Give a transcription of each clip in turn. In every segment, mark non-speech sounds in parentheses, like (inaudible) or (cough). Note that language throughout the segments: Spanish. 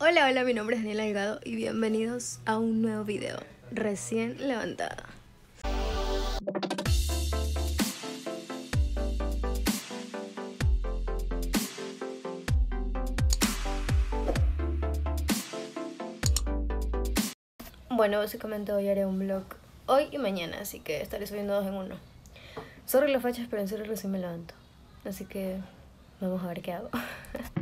Hola, hola, mi nombre es Daniela Delgado y bienvenidos a un nuevo video recién levantada. Bueno, básicamente hoy haré un vlog hoy y mañana, así que estaré subiendo dos en uno. Sobre las fechas, pero en serio recién me levanto. Así que vamos a ver qué hago. (laughs)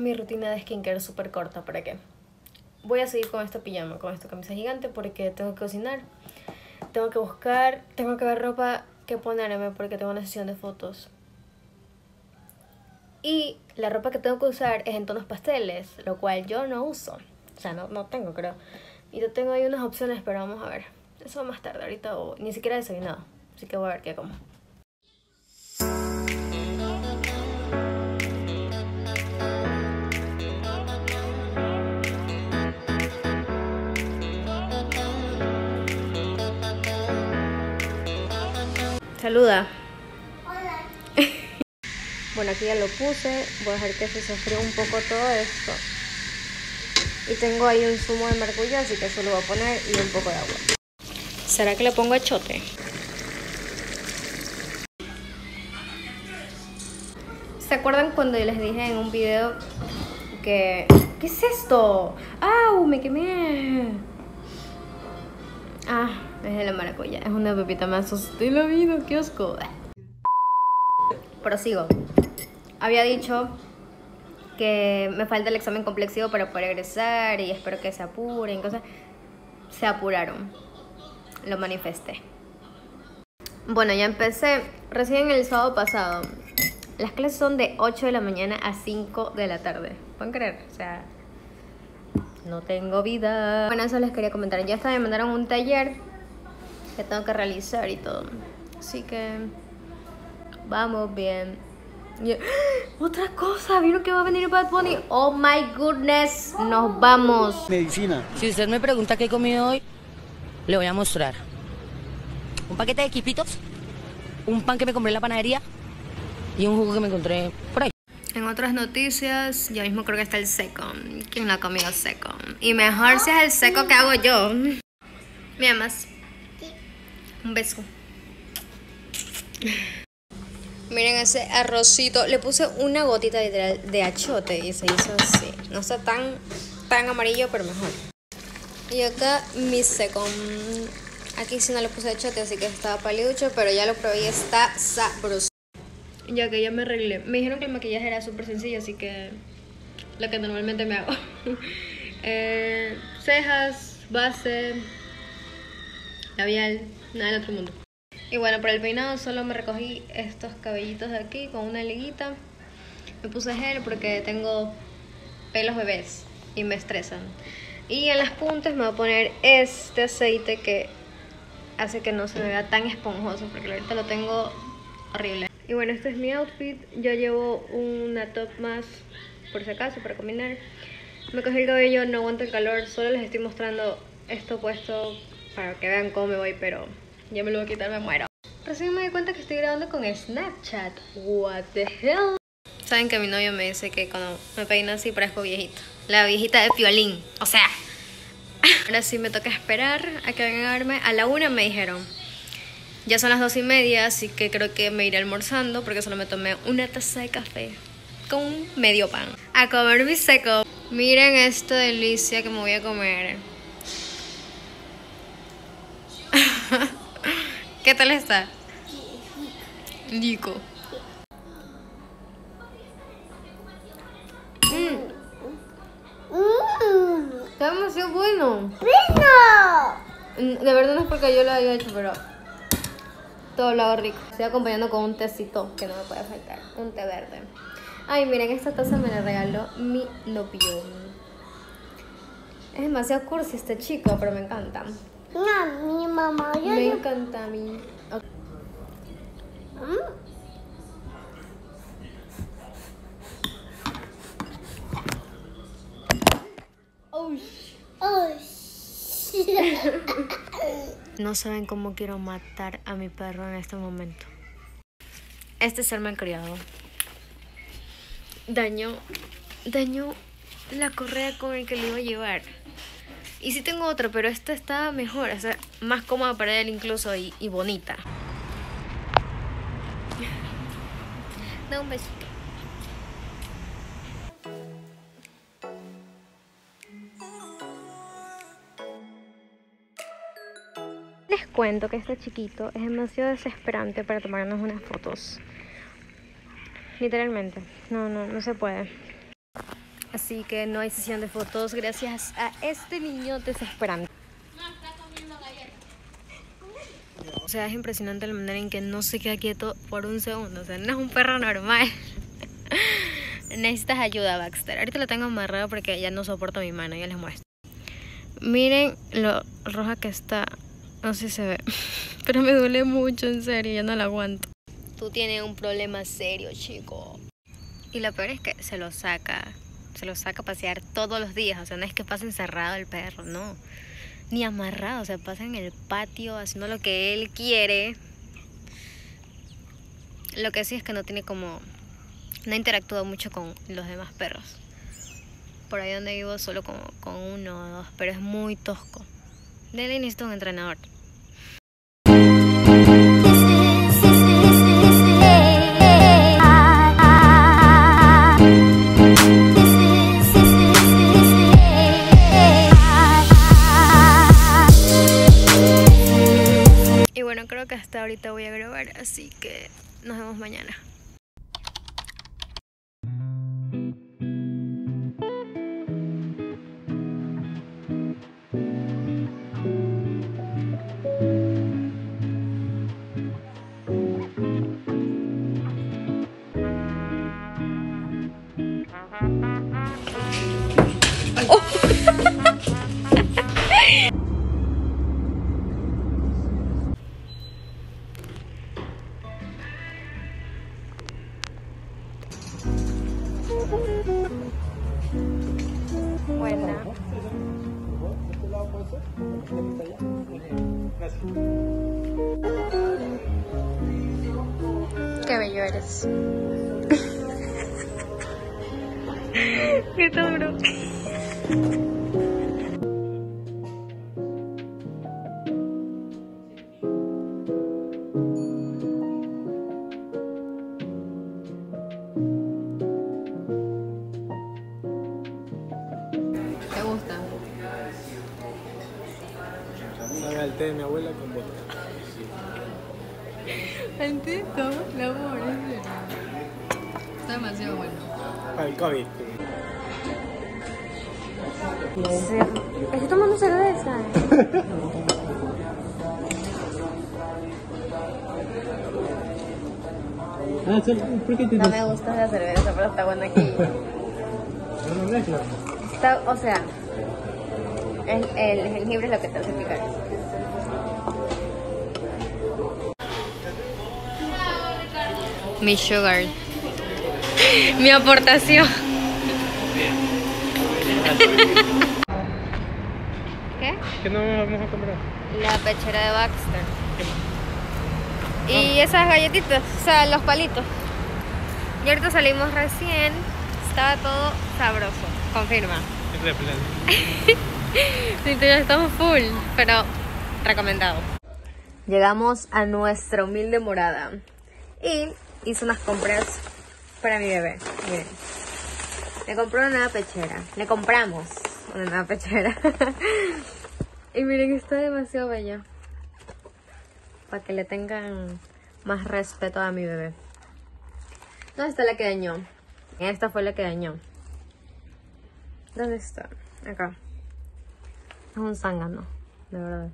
mi rutina de skincare súper corta. ¿Para qué? Voy a seguir con esta pijama, con esta camisa gigante porque tengo que cocinar. Tengo que buscar, tengo que ver ropa que ponerme porque tengo una sesión de fotos. Y la ropa que tengo que usar es en tonos pasteles, lo cual yo no uso. O sea, no, no tengo, creo. Y yo tengo ahí unas opciones, pero vamos a ver. Eso más tarde, ahorita o ni siquiera he desayunado. Así que voy a ver qué como. Saluda. Hola. (laughs) Bueno, aquí ya lo puse. Voy a dejar que se sofríe un poco todo esto. Y tengo ahí un zumo de maracuyá, así que eso lo voy a poner y un poco de agua. ¿Será que le pongo achote? ¿Se acuerdan cuando yo les dije en un video que... ¿Qué es esto? ¡Au! Me quemé. Ah, es de la maracuyá. Es una pepita más de la vida. ¡Qué asco! Prosigo. Había dicho que me falta el examen complexivo para poder egresar y espero que se apuren, cosas. Se apuraron. Lo manifesté. Bueno, ya empecé recién el sábado pasado. Las clases son de 8 de la mañana a 5 de la tarde. ¿Pueden creer? O sea, no tengo vida. Bueno, eso les quería comentar. Ya hasta me mandaron un taller que tengo que realizar y todo. Así que vamos bien. (gasps) Otra cosa, ¿vieron que va a venir Bad Bunny? Oh my goodness, nos vamos. medicina. Si usted me pregunta qué he comido hoy, le voy a mostrar. Un paquete de quipitos, un pan que me compré en la panadería y un jugo que me encontré por ahí. En otras noticias, ya mismo creo que está el seco. ¿Quién no ha comido seco? Y mejor si es el seco que hago yo. ¿Me amas? Un beso. Miren ese arrocito. Le puse una gotita literal de achote y se hizo así. No está tan, tan amarillo, pero mejor. Y acá mi seco. Mm, Aquí sí no le puse achote, así que estaba paliducho, pero ya lo probé y está sabroso. Ya que ya me arreglé. Me dijeron que el maquillaje era súper sencillo, así que lo que normalmente me hago. (laughs) Eh, cejas, base, labial, nada del otro mundo. Y bueno, para el peinado solo me recogí estos cabellitos de aquí con una liguita. Me puse gel porque tengo pelos bebés y me estresan. Y en las puntas me voy a poner este aceite que hace que no se me vea tan esponjoso porque ahorita lo tengo horrible. Y bueno, este es mi outfit. Yo llevo una top más por si acaso para combinar. Me cogí el cabello, no aguanto el calor. Solo les estoy mostrando esto puesto para que vean cómo me voy, pero ya me lo voy a quitar, me muero. Recién me di cuenta que estoy grabando con Snapchat. What the hell? Saben que mi novio me dice que cuando me peino así parezco viejita. La viejita de violín. O sea, (laughs) Ahora sí me toca esperar a que vengan a verme. A la una me dijeron. Ya son las dos y media, así que creo que me iré almorzando porque solo me tomé una taza de café con medio pan. A comer mi seco. Miren esta delicia que me voy a comer. ¿Qué tal está? Nico. Mm. Está demasiado bueno. ¡Bueno! Mm, de verdad no es porque yo lo haya hecho, pero todo lo hago rico. Estoy acompañando con un tecito que no me puede faltar. Un té verde. Ay, miren, esta taza me la regaló mi novio. Es demasiado cursi este chico, pero me encanta. No, mi mamá, yo Me yo- encanta a mí. (laughs) No saben cómo quiero matar a mi perro en este momento. Este ser malcriado dañó, dañó la correa con el que le iba a llevar. Y sí tengo otra, pero esta está mejor, o sea, más cómoda para él incluso y, y bonita. Da un besito. Les cuento que este chiquito es demasiado desesperante para tomarnos unas fotos. Literalmente. No, no, no se puede. Así que no hay sesión de fotos gracias a este niño desesperante. O sea, es impresionante la manera en que no se queda quieto por un segundo. O sea, no es un perro normal. (laughs) Necesitas ayuda, Baxter. Ahorita lo tengo amarrado porque ya no soporto mi mano. Ya les muestro. Miren lo roja que está. No sé si se ve. (laughs) Pero me duele mucho, en serio. Ya no la aguanto. Tú tienes un problema serio, chico. Y lo peor es que se lo saca. Se lo saca a pasear todos los días. O sea, no es que pase encerrado el perro, no. Ni amarrado. O sea, pasa en el patio haciendo lo que él quiere. Lo que sí es que no tiene como. No interactúa mucho con los demás perros. Por ahí donde vivo solo como con uno o dos. Pero es muy tosco. Dele necesito un entrenador. Hasta ahorita voy a grabar, así que nos vemos mañana. Qué bello eres. (laughs) Qué duro. El tito, la amor, Está demasiado bueno. Para el COVID. Estoy tomando cerveza. (laughs) Ah, ¿por qué te No me gusta la cerveza, pero está buena aquí. no mezclas? Está, o sea, el, el jengibre es lo que te hace picar. Mi sugar. Mi aportación. ¿Qué? ¿Qué no vamos a comprar? La pechera de Baxter. Y esas galletitas, o sea, los palitos. Y ahorita salimos recién. Estaba todo sabroso. Confirma. Es de plan. (laughs) Sí, ya estamos full, pero recomendado. Llegamos a nuestra humilde morada y hice unas compras para mi bebé. Miren, le compré una nueva pechera. Le compramos una nueva pechera. (laughs) y miren, está demasiado bella. Para que le tengan más respeto a mi bebé. ¿Dónde está la que dañó? Esta fue la que dañó. ¿Dónde está? Acá. Es un zángano, de verdad.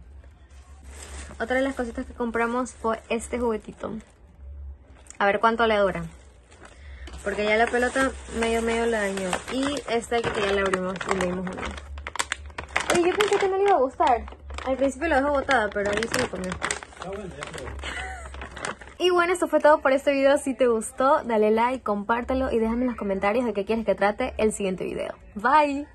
Otra de las cositas que compramos fue este juguetito. A ver cuánto le dura. Porque ya la pelota medio medio la dañó. Y aquí que ya le abrimos y le dimos uno. Oye, yo pensé que no le iba a gustar. Al principio lo dejó botada, pero ahí se lo comió. (laughs) Y bueno, esto fue todo por este video. Si te gustó, dale like, compártelo y déjame en los comentarios de qué quieres que trate el siguiente video. Bye.